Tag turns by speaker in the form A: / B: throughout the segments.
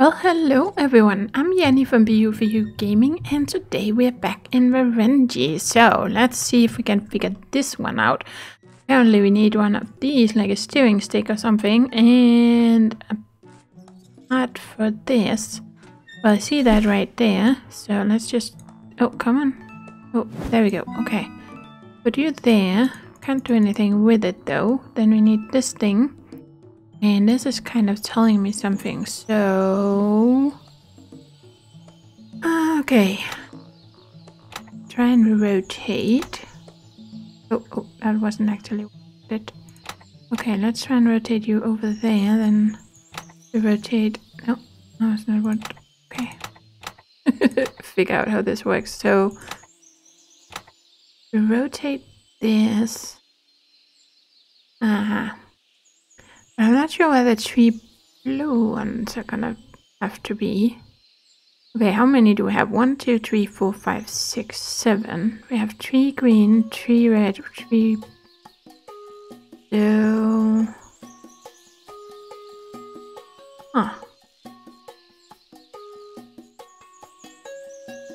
A: Well, hello everyone. I'm Jenny from BU4U Gaming, and today we're back in Varenje. So let's see if we can figure this one out. Apparently, we need one of these, like a steering stick or something, and a part for this. Well, I see that right there. So let's just. Oh, come on. Oh, there we go. Okay. Put you there. Can't do anything with it though. Then we need this thing. And this is kind of telling me something, so... Okay. Try and rotate. Oh, oh, that wasn't actually it. Okay, let's try and rotate you over there, then rotate... No, no, that's not what... Okay. Figure out how this works. So, rotate this. Uh-huh. I'm not sure where the three blue ones are gonna have to be. Okay, how many do we have? One, two, three, four, five, six, seven. We have three green, three red, three blue. Huh.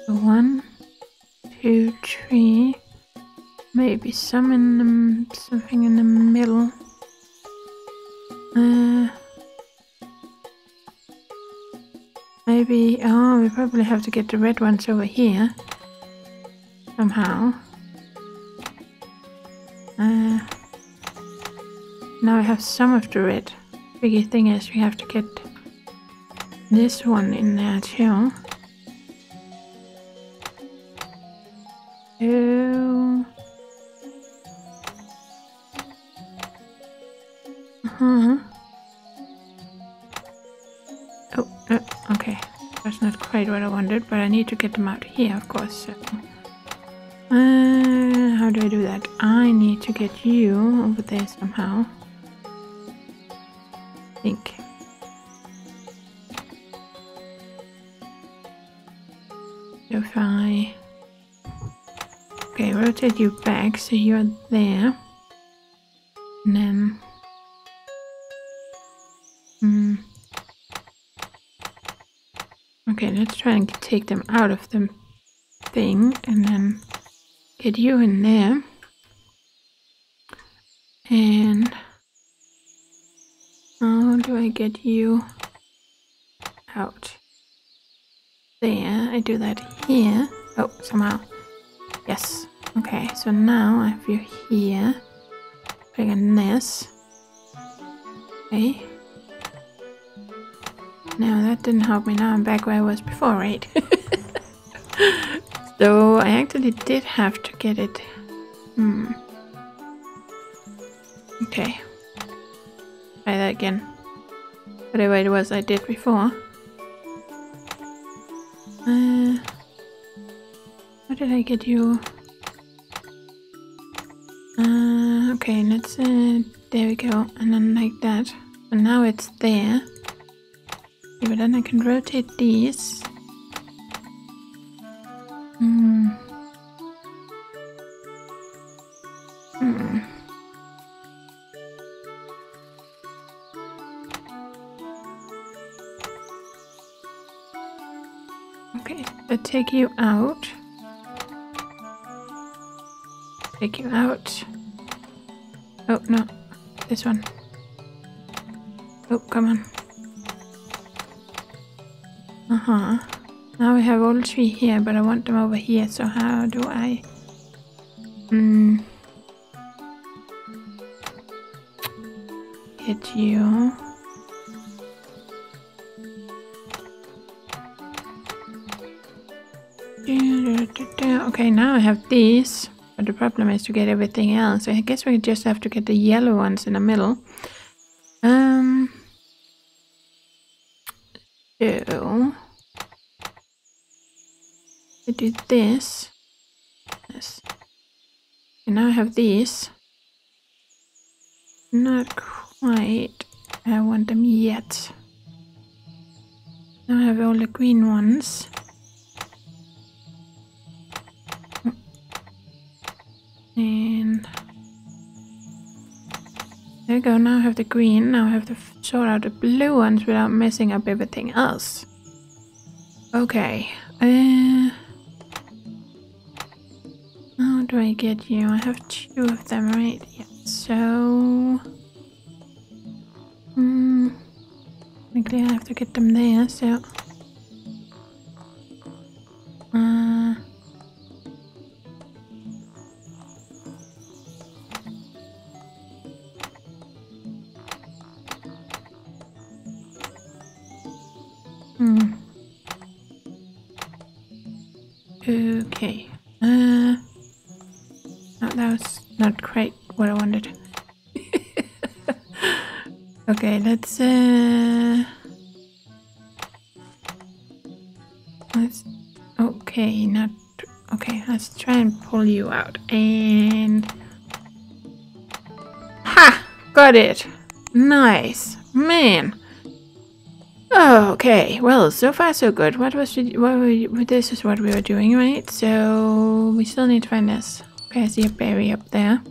A: One, two, three. Maybe some in the something in the middle. Uh, maybe, oh, we probably have to get the red ones over here. Somehow. Uh, now I have some of the red. Biggie thing is we have to get this one in there too. Quite what I wanted, but I need to get them out here, of course. So. Uh, how do I do that? I need to get you over there somehow. I think. If I... Okay, rotate you back so you're there. Okay, let's try and take them out of the thing and then get you in there. And how do I get you out? There, I do that here. Oh, somehow. Yes. Okay, so now I have you here. Bring in this. Okay. No, that didn't help me. Now I'm back where I was before, right? so I actually did have to get it. Hmm. Okay. Try that again. Whatever it was I did before. Uh, how did I get you? Uh, okay, let's, uh, there we go. And then like that. And now it's there. Then I can rotate these. Hmm. Hmm. Okay, I take you out. Take you out. Oh, no. This one. Oh, come on. Uh-huh. Now we have all three here, but I want them over here, so how do I... Hmm... Get you... Okay, now I have these, but the problem is to get everything else. I guess we just have to get the yellow ones in the middle. Um... So... I do this. And now I have these. Not quite. I want them yet. Now I have all the green ones. And there we go. Now I have the green. Now I have to sort out the blue ones without messing up everything else. Okay. Uh, do I get you? I have two of them, right? Yeah. So... Hmm, Technically I have to get them there, so... okay, let's uh, let's. Okay, not okay. Let's try and pull you out and. Ha! Got it. Nice, man. Okay, well, so far so good. What was we, what we, this is what we were doing, right? So we still need to find this. Okay, I see a berry up there.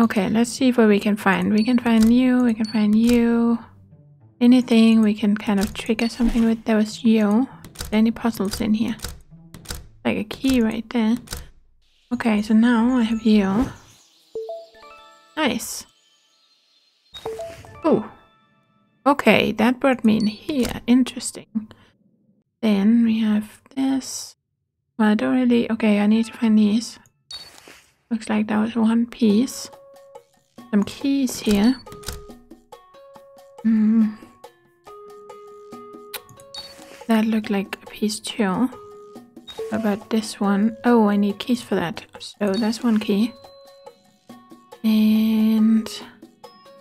A: Okay, let's see what we can find. We can find you, we can find you. Anything we can kind of trigger something with. There was you. Any puzzles in here? Like a key right there. Okay, so now I have you. Nice. Oh, Okay, that brought me in here. Interesting. Then we have this. Well, I don't really... Okay, I need to find these. Looks like that was one piece. Some keys here. Hmm. That looked like a piece too. What about this one? Oh, I need keys for that. So that's one key. And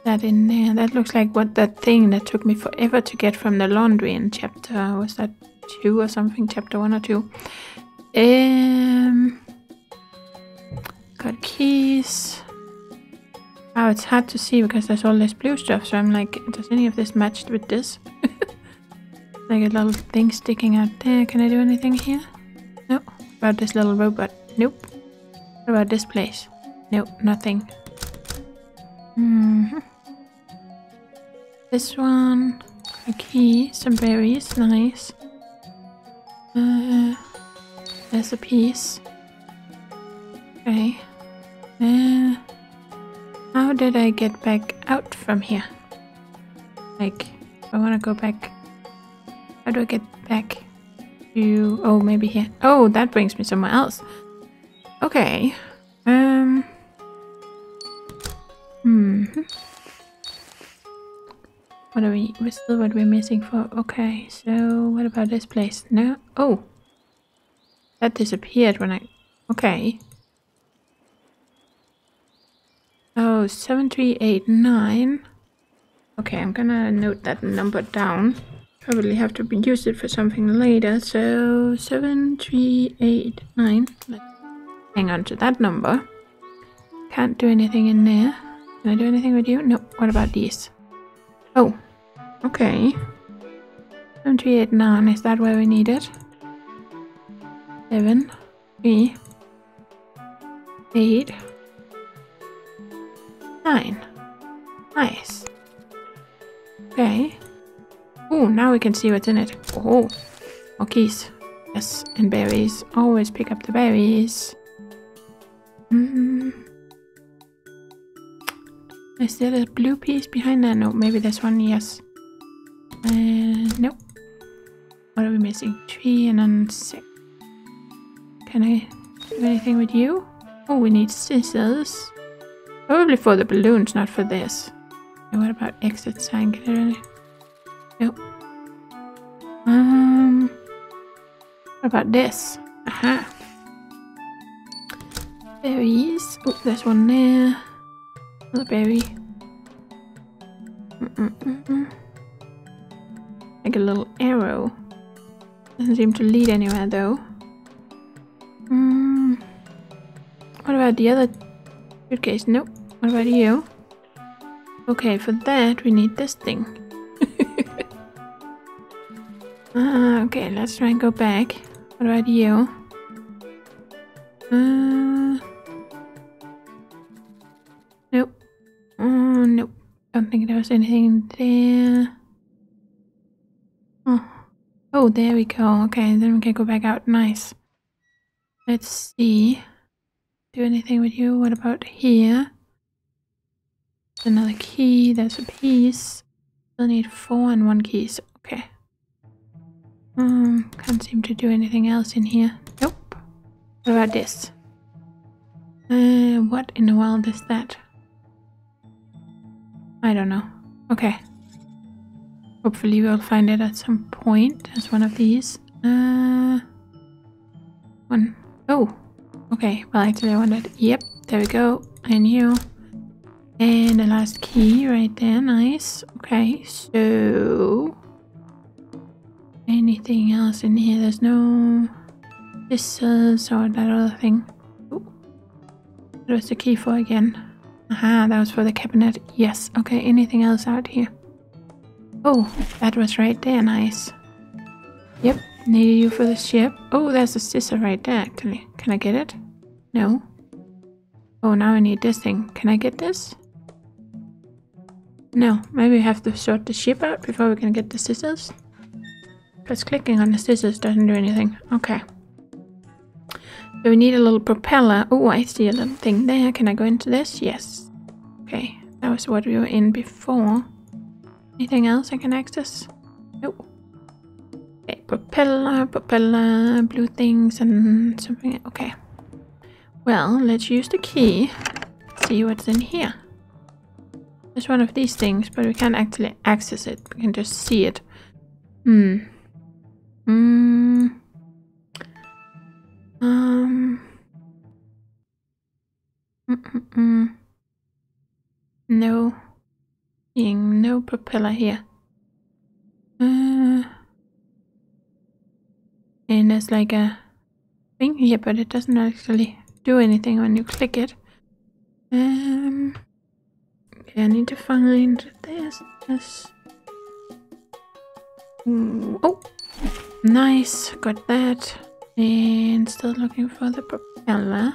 A: that in there. That looks like what that thing that took me forever to get from the laundry in chapter was that two or something, chapter one or two. Um got keys. Oh, it's hard to see because there's all this blue stuff, so I'm like, does any of this match with this? like a little thing sticking out there. Can I do anything here? No. About this little robot? Nope. What about this place? Nope, nothing. Mm -hmm. This one, a key, some berries, nice. Uh, there's a piece. Okay. Uh, how did I get back out from here? Like, I want to go back. How do I get back to... Oh, maybe here. Oh, that brings me somewhere else. Okay. Um... Hmm. What are we? We're still what we're missing for. Okay, so what about this place? No. Oh, that disappeared when I. Okay. Oh, seven three eight nine. Okay, I'm gonna note that number down. Probably have to use it for something later. So seven three eight nine. Let's hang on to that number. Can't do anything in there. Can I do anything with you? No. What about these? Oh, okay. 7389, is that where we need it? 7, 3, 8, 9. Nice. Okay. Oh, now we can see what's in it. Oh, more keys. Yes, and berries. Always pick up the berries. Mm. Is there a blue piece behind that? No, maybe this one, yes. Uh, nope. What are we missing? Three and then six. Can I do anything with you? Oh, we need scissors. Probably for the balloons, not for this. And what about exit sign? Can I anything? Nope. Um, what about this? Aha. Berries. Oh, there's one there. Hello, baby. Mm -mm -mm like a little arrow. Doesn't seem to lead anywhere though. Mm. What about the other suitcase? Nope. What about you? Okay, for that we need this thing. uh, okay, let's try and go back. What about you? Uh, nope. Nope. don't think there was anything there. Oh. oh, there we go. Okay, then we can go back out. Nice. Let's see. Do anything with you? What about here? Another key. There's a piece. Still need four and one keys. Okay. Um, can't seem to do anything else in here. Nope. What about this? Uh, what in the world is that? I don't know. Okay. Hopefully we'll find it at some point as one of these. Uh, one. Oh, okay. Well, actually I wanted, yep, there we go. I knew. And the last key right there, nice. Okay, so... Anything else in here? There's no... Is or that other thing. Oh. What was the key for again? Aha, that was for the cabinet. Yes, okay, anything else out here? Oh, that was right there, nice. Yep, needed you for the ship. Oh, there's a scissor right there, actually. Can I get it? No. Oh, now I need this thing. Can I get this? No, maybe we have to sort the ship out before we can get the scissors. Because clicking on the scissors doesn't do anything. Okay. So we need a little propeller. Oh, I see a little thing there. Can I go into this? Yes. Okay, that was what we were in before. Anything else I can access? Nope. Okay, propeller, propeller, blue things and something. Okay. Well, let's use the key. See what's in here. There's one of these things, but we can't actually access it. We can just see it. Hmm. Hmm. Um. Mm -mm -mm. No. Seeing no propeller here. Uh, and there's like a thing here, but it doesn't actually do anything when you click it. Um. Okay, I need to find this. This. Mm, oh, nice. Got that. And still looking for the propeller.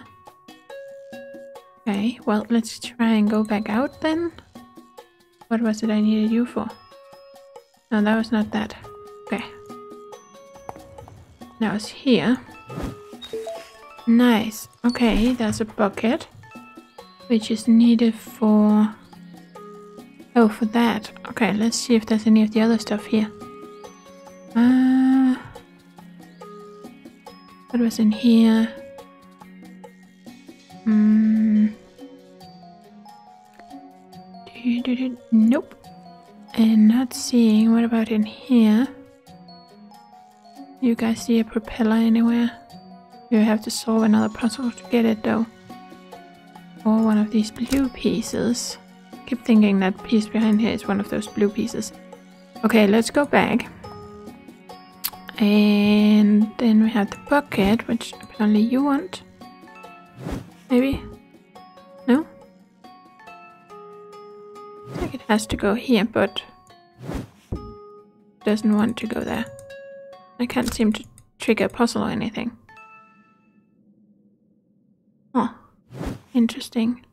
A: Okay, well, let's try and go back out then. What was it I needed you for? No, that was not that. Okay. Now it's here. Nice. Okay, there's a bucket. Which is needed for... Oh, for that. Okay, let's see if there's any of the other stuff here. Uh, what was in here? Hmm. Nope. And not seeing. What about in here? You guys see a propeller anywhere? You have to solve another puzzle to get it though. Or one of these blue pieces. Keep thinking that piece behind here is one of those blue pieces. Okay, let's go back. And then we have the bucket, which apparently you want. Maybe? No? I think it has to go here, but doesn't want to go there. I can't seem to trigger a puzzle or anything. Oh, interesting.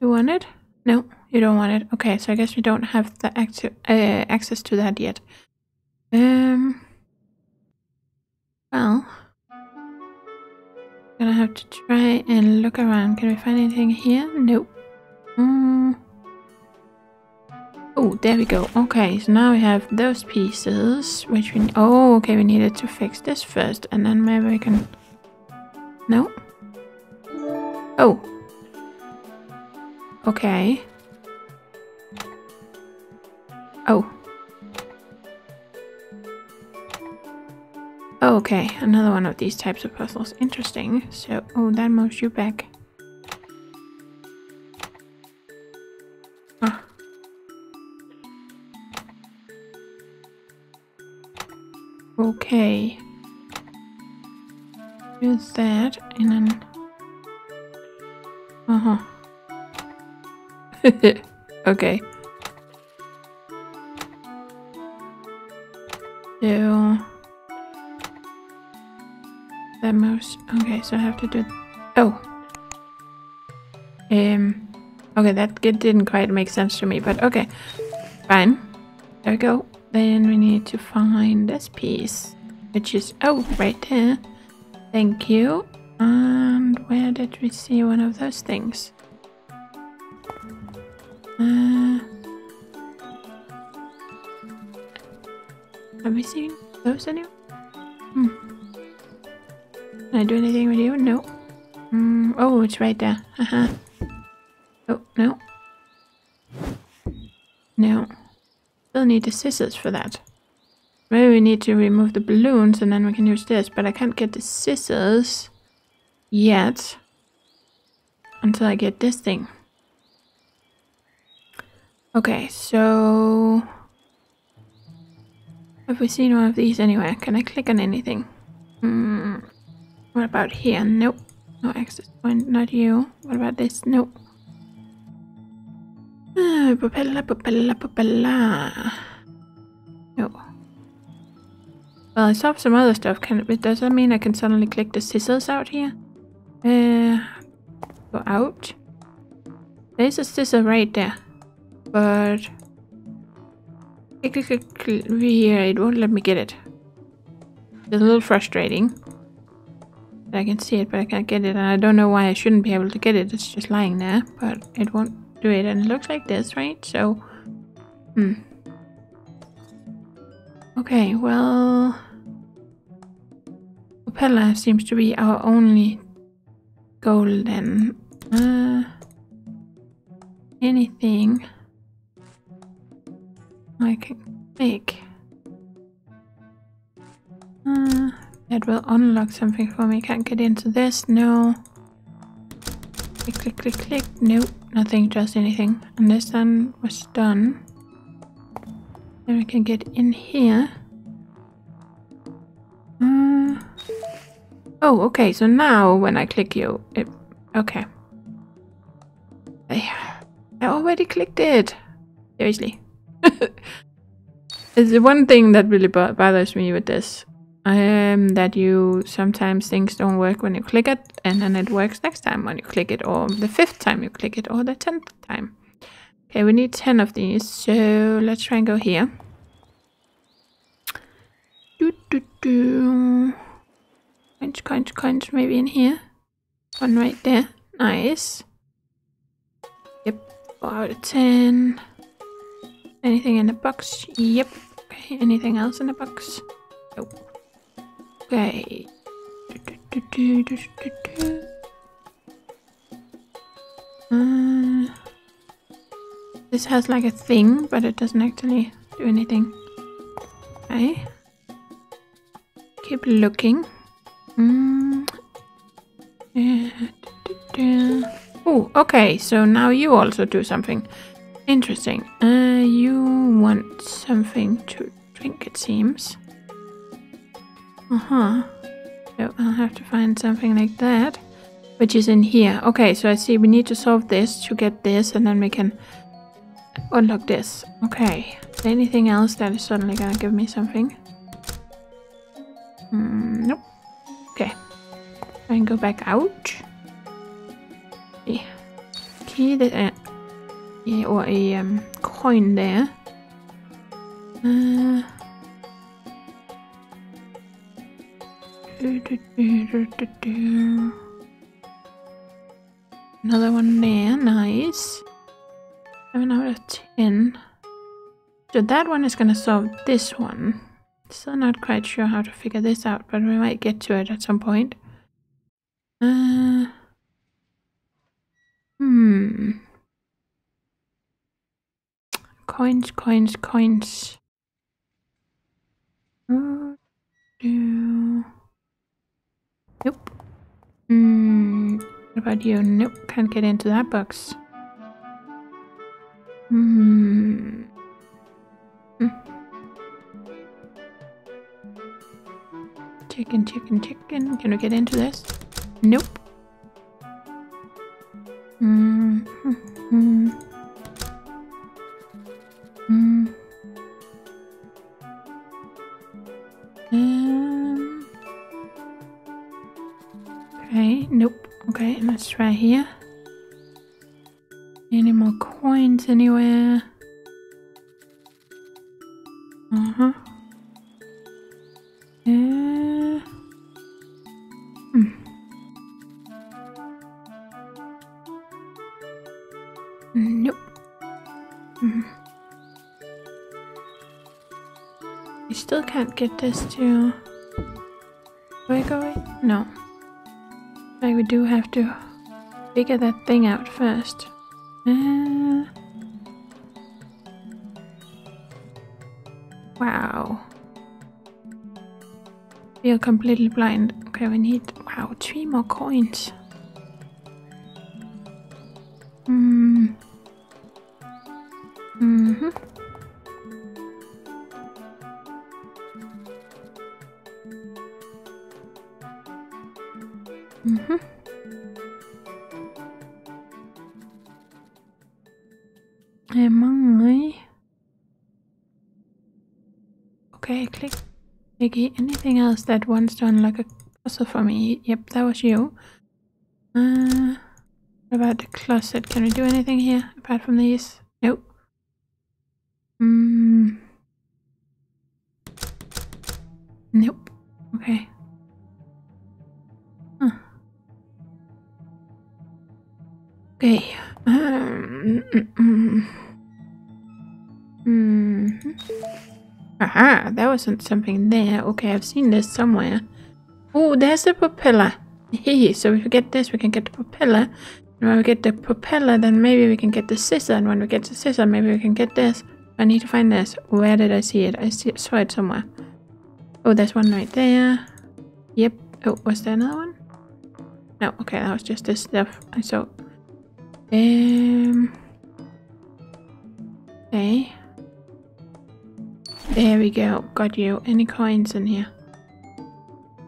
A: You want it? No. You don't want it? Okay, so I guess we don't have the uh, access to that yet. Um. Well. Gonna have to try and look around. Can we find anything here? Nope. Mm. Oh, there we go. Okay, so now we have those pieces, which we... Oh, okay, we needed to fix this first, and then maybe we can... No? Oh. Okay. Oh. oh. okay, another one of these types of puzzles. Interesting. So, oh, that moves you back. Ah. Okay. Do that, and then... Uh-huh. okay. do that moves. Okay, so I have to do. Oh. Um, okay, that didn't quite make sense to me, but okay. Fine. There we go. Then we need to find this piece, which is, oh, right there. Thank you. And where did we see one of those things? Those anywhere? Hmm. Can I do anything with you? No. Mm, oh, it's right there. Uh -huh. Oh, no. No. Still need the scissors for that. Maybe we need to remove the balloons and then we can use this, but I can't get the scissors yet until I get this thing. Okay, so have we seen one of these anywhere? Can I click on anything? Hmm. What about here? Nope. No access point, not you. What about this? Nope. Uh, propeller, propeller, propeller. No. Well, I saw some other stuff. Can it, does that mean I can suddenly click the scissors out here? Uh, go out. There's a scissor right there. But... Click, click, click, click it won't let me get it. It's a little frustrating. I can see it, but I can't get it. And I don't know why I shouldn't be able to get it. It's just lying there, but it won't do it. And it looks like this, right? So, hmm. Okay, well... Propeller seems to be our only goal then. Uh, anything I can make. Uh, that will unlock something for me. Can't get into this. No. Click, click, click, click. Nope. Nothing. Just anything. And this one was done. Then we can get in here. Uh, oh, okay. So now when I click you, it... Okay. I, I already clicked it. Seriously. It's the one thing that really bothers me with this um, that you sometimes things don't work when you click it and then it works next time when you click it or the fifth time you click it or the tenth time. Okay, we need 10 of these, so let's try and go here. Do, do, do. Coins, coins, coins, maybe in here. One right there. Nice. Yep, 4 out of 10. Anything in the box? Yep. Okay, anything else in the box? Nope. Okay. Uh, this has like a thing, but it doesn't actually do anything. Okay. Keep looking. Mm. Oh, okay. So now you also do something interesting. Uh, you want something to drink, it seems. Uh-huh. So I'll have to find something like that. Which is in here. Okay, so I see we need to solve this to get this and then we can unlock this. Okay. Anything else that is suddenly gonna give me something? Mm, nope. Okay. I can go back out. Yeah. Key that uh, yeah, or a um, coin there. Uh Another one there, nice. 7 out of 10. So that one is gonna solve this one. Still not quite sure how to figure this out, but we might get to it at some point. Uh, hmm. Coins, coins, coins. Uh, do. Nope. Hmm. What about you? Nope. Can't get into that box. Hmm. hmm. Chicken, chicken, chicken. Can we get into this? Nope. Hmm. Hmm. Hmm. Um. Okay, nope. Okay, let's try here. Any more coins anywhere? Get this to... Do I go away? No. Like we do have to figure that thing out first. Uh, wow. We are completely blind. Okay, we need, wow, three more coins. Hmm. Mm-hmm. Mm-hmm. Anything else that wants to unlock a puzzle for me? Yep, that was you. Uh, what about the closet? Can we do anything here apart from these? Nope. Hmm. Nope. Okay. Huh. Okay. Um, mm, mm. Mm. Aha, there wasn't something there. Okay, I've seen this somewhere. Oh, there's the propeller. Hey, so if we get this, we can get the propeller. And when we get the propeller, then maybe we can get the scissor. And when we get the scissor, maybe we can get this. I need to find this. Where did I see it? I see, saw it somewhere. Oh, there's one right there. Yep. Oh, was there another one? No, okay, that was just this stuff I saw. Um. Okay. There we go. Got you. Any coins in here?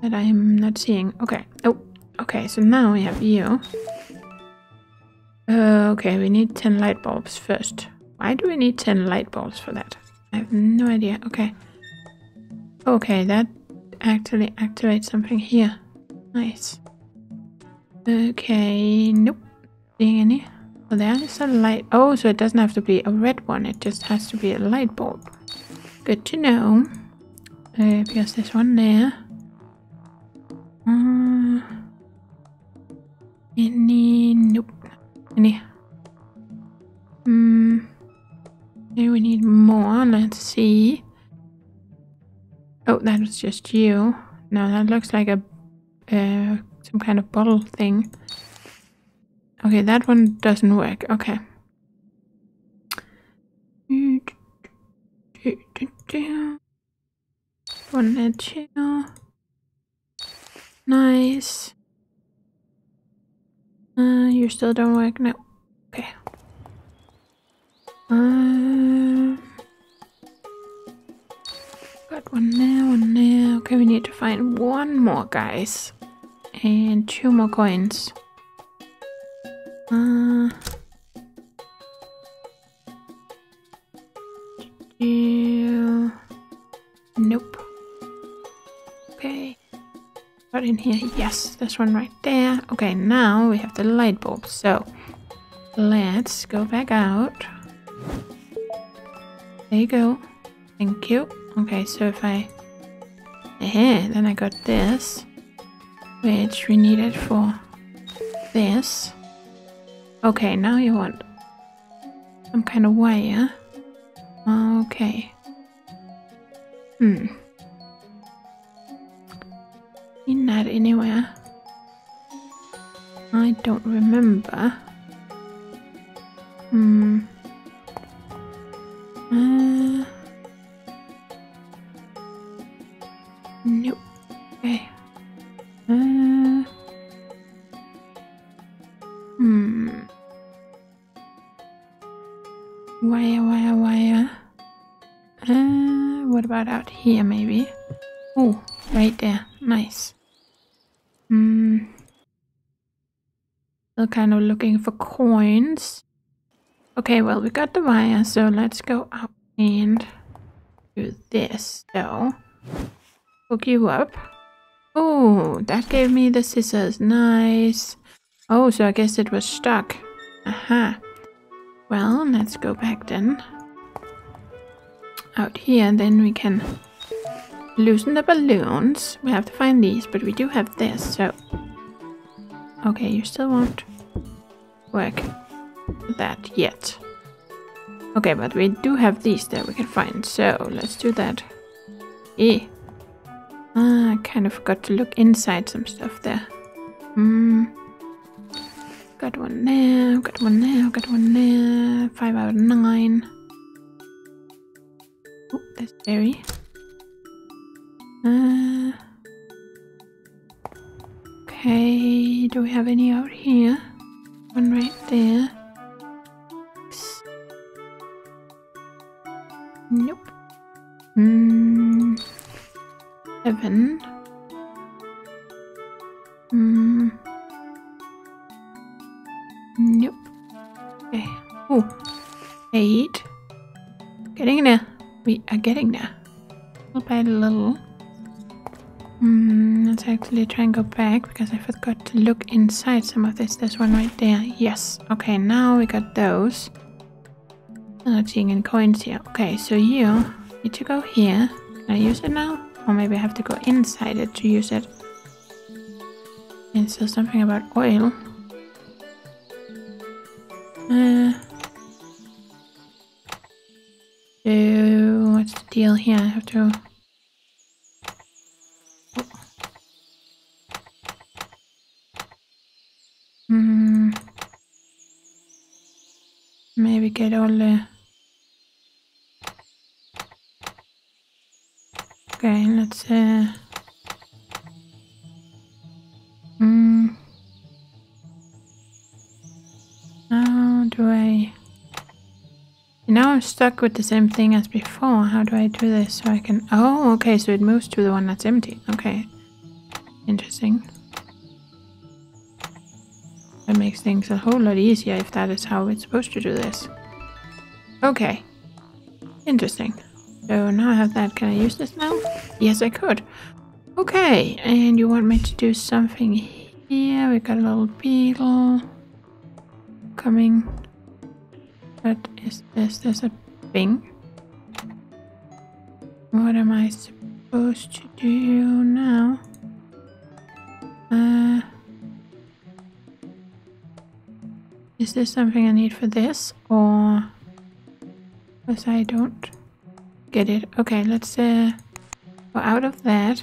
A: That I am not seeing. Okay. Oh, okay. So now we have you. Uh, okay, we need 10 light bulbs first. Why do we need 10 light bulbs for that? I have no idea. Okay. Okay, that actually activates something here. Nice. Okay, nope. Seeing any? There is a light. Oh, so it doesn't have to be a red one. It just has to be a light bulb. Good to know. Uh, because this one there. Uh, any? Nope. Any? Hmm. Okay, we need more. Let's see. Oh, that was just you. No, that looks like a uh, some kind of bottle thing. Okay, that one doesn't work. Okay. One and two. Nice. Uh, you still don't work? No. Okay. Got one there, one there. Okay, we need to find one more, guys. And two more coins. Uh, Got in here. Yes, this one right there. Okay, now we have the light bulb. So let's go back out. There you go. Thank you. Okay, so if I... Eh, then I got this. Which we needed for this. Okay, now you want some kind of wire. Okay. Hmm. Seen that anywhere? I don't remember. Hmm. Uh. Nope. Okay. Uh. Hmm. Wire, wire, wire. Uh, what about out here, maybe? Oh, right there. Nice. Hmm. Still kind of looking for coins. Okay, well, we got the wire, so let's go out and do this. So, hook you up. Oh, that gave me the scissors. Nice. Oh, so I guess it was stuck. Aha. Well, let's go back then. Out here, then we can loosen the balloons. We have to find these, but we do have this, so... Okay, you still won't work that yet. Okay, but we do have these that we can find, so let's do that. Eh. Ah, I kind of forgot to look inside some stuff there. Hmm. Got one there, got one there, got one there. Five out of nine. Oh, there's berry. Uh, okay, do we have any out here? One right there. Nope. Hmm. Seven. Hmm. Nope. Okay. Oh. Eight. Getting there. We are getting there. Little by little. Let's actually try and go back because I forgot to look inside some of this. There's one right there. Yes. Okay, now we got those. I'm not seeing any coins here. Okay, so you need to go here. Can I use it now? Or maybe I have to go inside it to use it. And so something about oil. Uh, so what's the deal here? I have to Hmm. Maybe get all the Okay, let's uh hmm. How do I now I'm stuck with the same thing as before. How do I do this so I can Oh, okay, so it moves to the one that's empty. Okay. Interesting. That makes things a whole lot easier if that is how it's supposed to do this. Okay. Interesting. So now I have that. Can I use this now? Yes, I could. Okay, and you want me to do something here? We got a little beetle coming. What is this? There's a thing. What am I supposed to do now? Uh, is this something I need for this or because I don't get it. Okay, let's uh, go out of that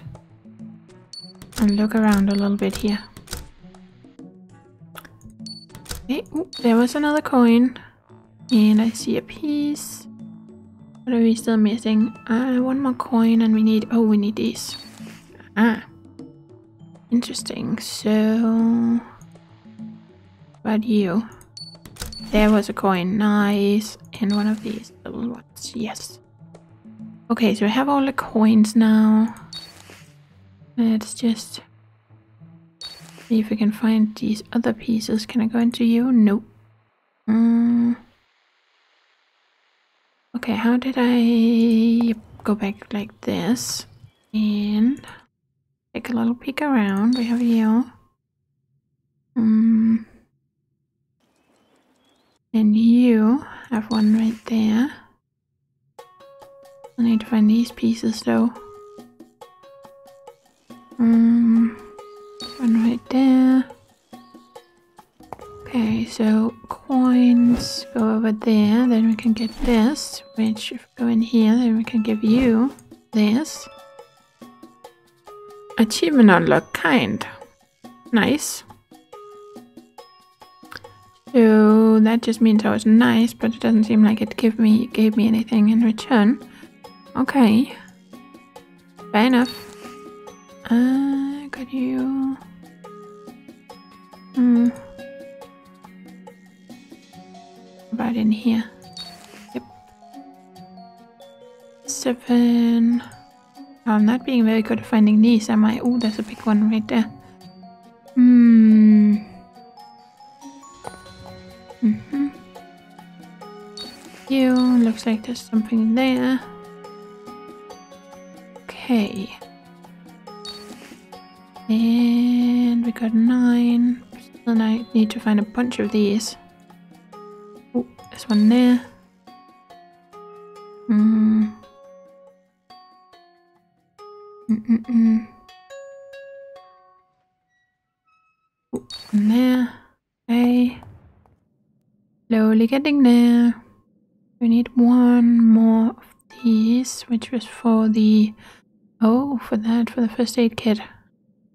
A: and look around a little bit here. Okay, Ooh, there was another coin and I see a piece. What are we still missing? Uh, one more coin and we need, oh, we need these. Ah, interesting. So, about you? There was a coin, nice. And one of these little ones, yes. Okay, so I have all the coins now. Let's just see if we can find these other pieces. Can I go into you? Nope. Mm. Okay, how did I go back like this? And take a little peek around. We have you. Um, and you have one right there. I need to find these pieces though. Um, one right there. Okay, so coins go over there, then we can get this, which if we go in here, then we can give you this. Achievement unlocked kind. Nice. So that just means I was nice, but it doesn't seem like it gave me gave me anything in return. Okay. Fair enough. Uh, got you. Hmm. About in here. Yep. Seven. Oh, I'm not being very good at finding these, am I? Oh, there's a big one right there. Hmm. Mm hmm You looks like there's something there. Okay. And we got nine. Still I need to find a bunch of these. Oh, there's one there. Hmm. Mm-mm-mm. Oh, one there. Okay. Slowly getting there. We need one more of these, which was for the... Oh, for that, for the first aid kit.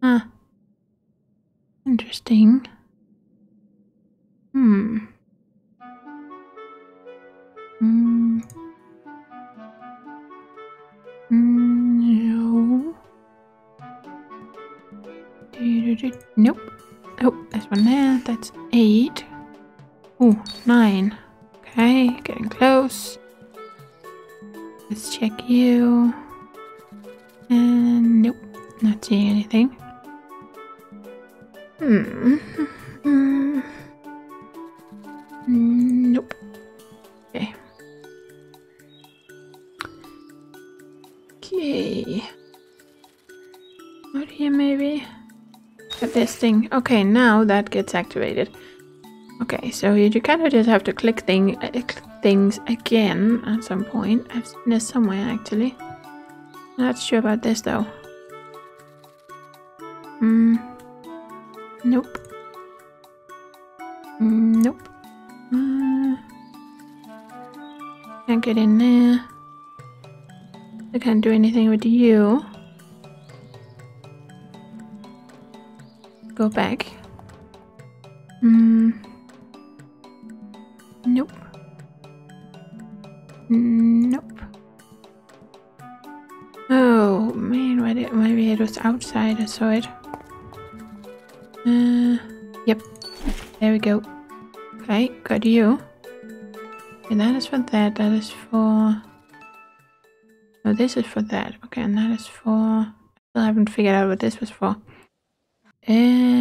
A: Huh. Interesting. Hmm. Hmm. No. Nope. Oh, there's one there. That's eight. Oh, nine. Okay, getting close. Let's check you. And nope, not seeing anything. Hmm. hmm. Nope. Okay. Okay. Out here maybe? At this thing. Okay, now that gets activated. Okay, so you kind of just have to click thing, uh, things again at some point. I've seen this somewhere actually. Not sure about this though. Hmm. Nope. Nope. Uh, can't get in there. I can't do anything with you. Go back. Outside, I saw it. Uh, yep. There we go. Okay, got you. And that is for that, that is for... No, this is for that. Okay, and that is for... I still haven't figured out what this was for. Um...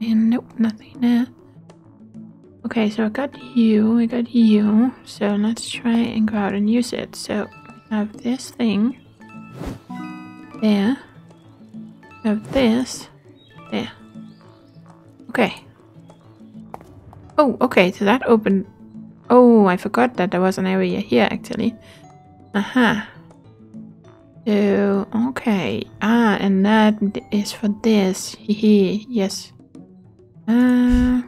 A: And nope, nothing there. Okay, so I got you, I got you. So let's try and go out and use it. So we have this thing there. We have this there. Okay. Oh, okay, so that opened... Oh, I forgot that there was an area here, actually. Aha. So, okay. Ah, and that is for this. Hehe, yes. Uh...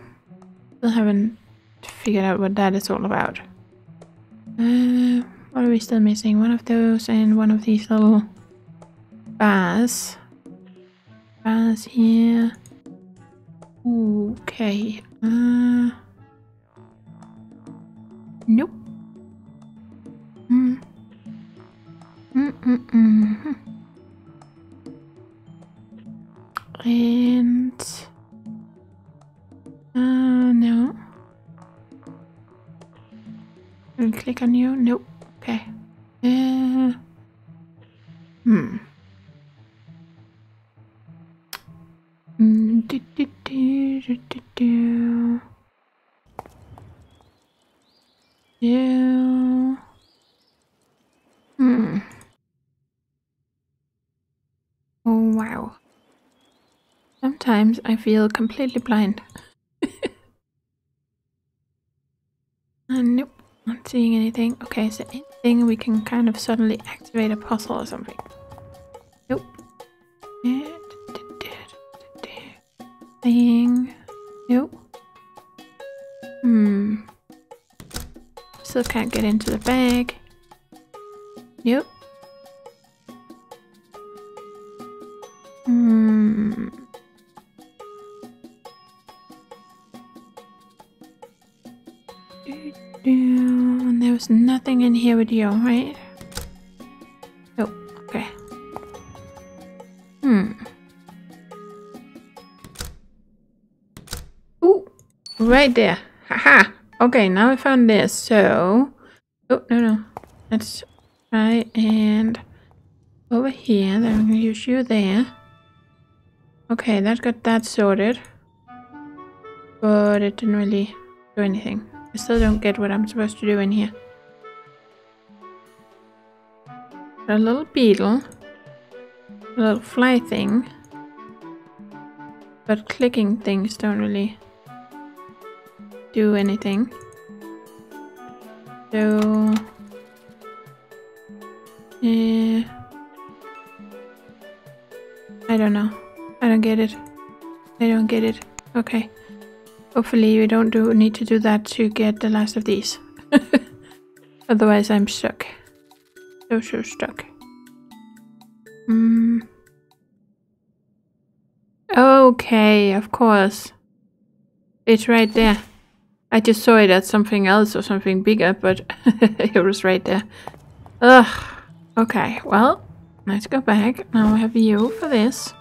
A: Still haven't figured out what that is all about. Uh, what are we still missing? One of those and one of these little bars. Bars here. Okay. Uh, nope. Mm. Mm -mm -mm. And uh, no. Can click on you? Nope. Okay. Uh, hmm. Mm. Yeah. Hmm. Oh, wow. Sometimes I feel completely blind. Uh, nope, not seeing anything. Okay, is there anything we can kind of suddenly activate a puzzle or something? Nope. Thing. Nope. Hmm. Still can't get into the bag. Nope. Here with you, right? Oh, okay. Hmm. Ooh, right there. Haha. Okay, now I found this. So, oh no no, let's try and over here. Then I'm gonna use you there. Okay, that got that sorted, but it didn't really do anything. I still don't get what I'm supposed to do in here. A little beetle, a little fly thing, but clicking things don't really do anything. So, yeah, I don't know. I don't get it. I don't get it. Okay. Hopefully we don't do need to do that to get the last of these. Otherwise I'm stuck. So, so stuck. Hmm. Okay, of course. It's right there. I just saw it as something else or something bigger, but it was right there. Ugh. Okay, well, let's go back. Now I have you for this.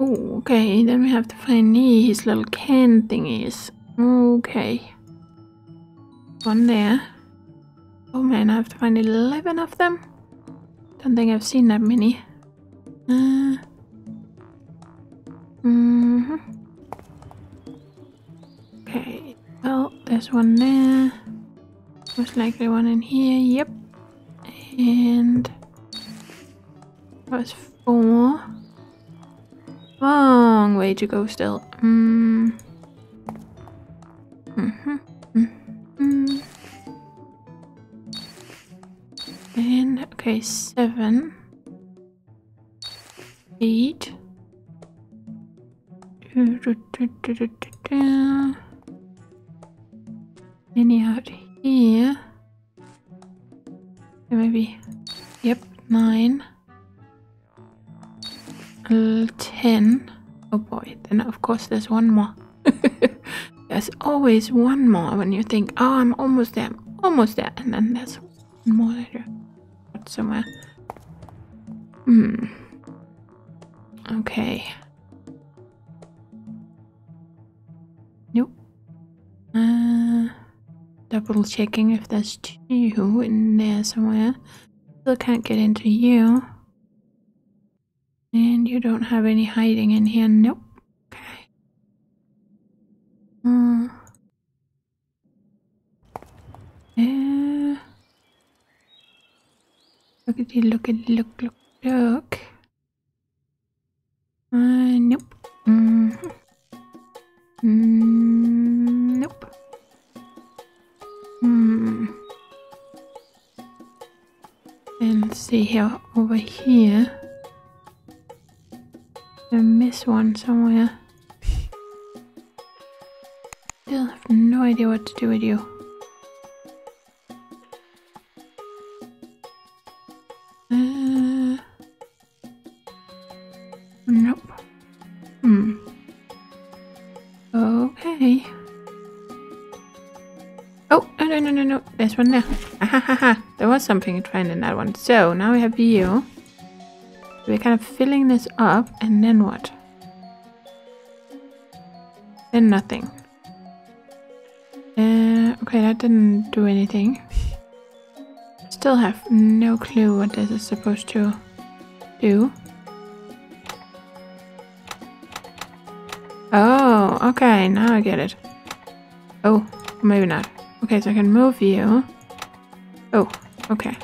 A: Oh, okay, then we have to find these little can thingies. Okay. One there. Oh man, I have to find 11 of them? Don't think I've seen that many. Uh, mm -hmm. Okay, well, there's one there. Most likely one in here, yep. And... That was four. Long way to go still. Mm. Mm -hmm. And, okay, seven. Eight. Any out here? Maybe. Yep, nine. 10. Oh boy, then of course there's one more. there's always one more when you think, oh, I'm almost there, I'm almost there. And then there's one more later. Somewhere. Hmm. Okay. Nope. Uh, double checking if there's two in there somewhere. Still can't get into you. And you don't have any hiding in here? Nope. Okay. Uh, yeah. Look at you, look at look, look, look. Uh, nope. Mm -hmm. mm, nope. Hmm. And let's see here, over here. I miss one somewhere. Still have no idea what to do with you. No. One ha. There was something to find in that one. So, now we have you. We're kind of filling this up, and then what? Then nothing. Uh, okay, that didn't do anything. Still have no clue what this is supposed to do. Oh, okay, now I get it. Oh, maybe not. Okay, so I can move you. Oh, okay.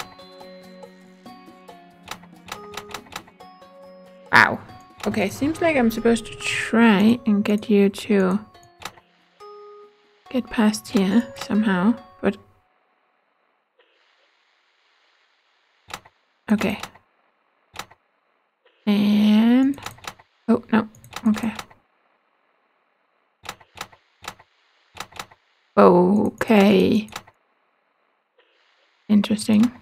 A: Wow. Okay, seems like I'm supposed to try and get you to get past here somehow, but... Okay. And... Oh, no. Okay. Okay. Interesting.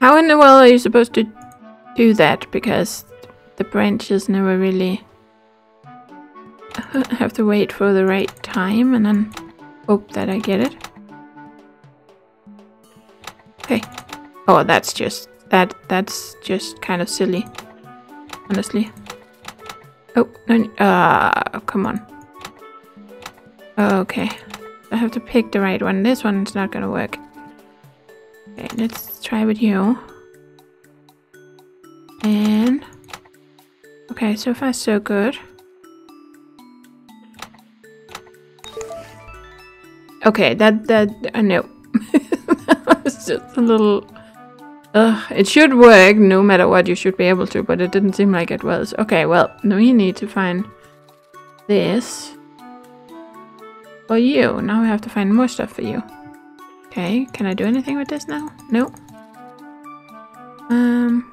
A: How in the world are you supposed to do that? Because the branches never really have to wait for the right time and then hope that I get it. Okay. Oh, that's just that that's just kind of silly. Honestly. Oh, no, uh, come on. Okay. I have to pick the right one. This one's not gonna work. Okay, let's try with you. And... Okay, so far so good. Okay, that, that, uh, no. it's just a little... Ugh, it should work no matter what, you should be able to, but it didn't seem like it was. Okay, well, now we need to find this for you. Now we have to find more stuff for you. Okay, can I do anything with this now? No. Um.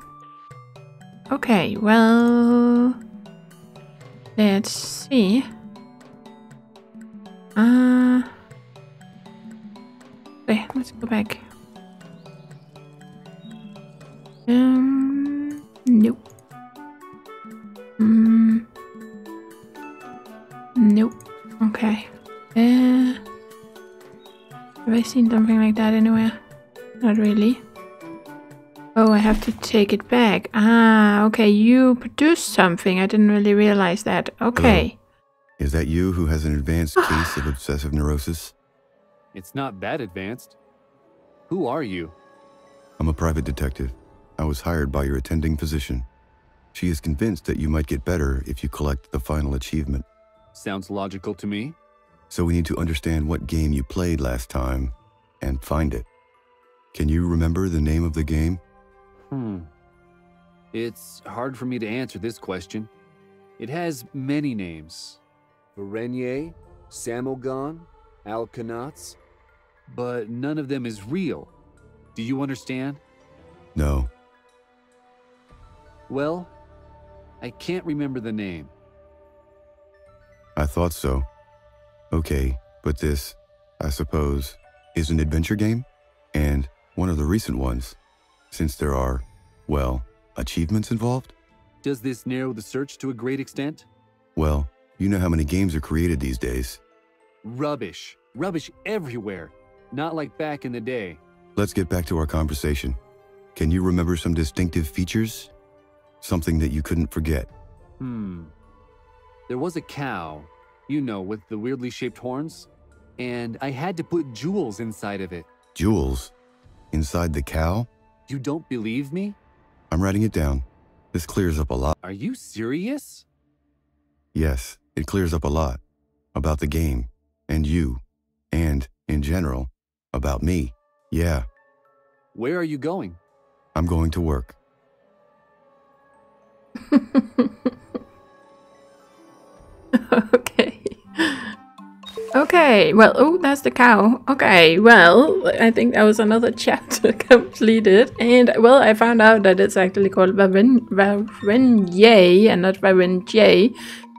A: Okay, well... Let's see. Uh... Okay, let's go back. Um, nope. Mm, nope. Okay. Uh, have I seen something like that anywhere? Not really. Oh, I have to take it back. Ah, okay. You produced something. I didn't really realize that. Okay.
B: Hello. Is that you who has an advanced case of obsessive neurosis?
C: It's not that advanced. Who are you?
B: I'm a private detective. I was hired by your attending physician. She is convinced that you might get better if you collect the final achievement.
C: Sounds logical to me.
B: So we need to understand what game you played last time and find it. Can you remember the name of the game?
C: Hmm. It's hard for me to answer this question. It has many names. Varenye, Samogon, Alkanats, but none of them is real. Do you understand?
B: No.
C: Well, I can't remember the name.
B: I thought so. Okay, but this, I suppose, is an adventure game? And one of the recent ones, since there are, well, achievements involved?
C: Does this narrow the search to a great extent?
B: Well, you know how many games are created these days.
C: Rubbish. Rubbish everywhere. Not like back in the day.
B: Let's get back to our conversation. Can you remember some distinctive features? Something that you couldn't forget?
C: Hmm. There was a cow, you know, with the weirdly shaped horns, and I had to put jewels inside of it.
B: Jewels? Inside the cow?
C: You don't believe me?
B: I'm writing it down. This clears up a lot.
C: Are you serious?
B: Yes, it clears up a lot. About the game, and you, and, in general, about me. Yeah.
C: Where are you going?
B: I'm going to work.
A: okay. Okay, well, oh, that's the cow. Okay, well, I think that was another chapter completed. And, well, I found out that it's actually called Varenye and not Varenje.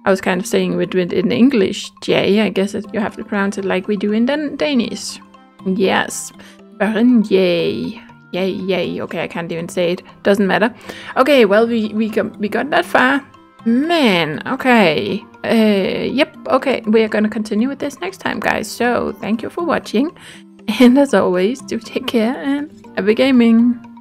A: I was kind of saying it in English, J. I guess that you have to pronounce it like we do in Dan Danish. Yes, Varenye. Yay, yay. Okay, I can't even say it. Doesn't matter. Okay, well, we, we, got, we got that far. Man, okay. Uh, yep, okay. We are going to continue with this next time, guys. So, thank you for watching. And as always, do take care and happy gaming.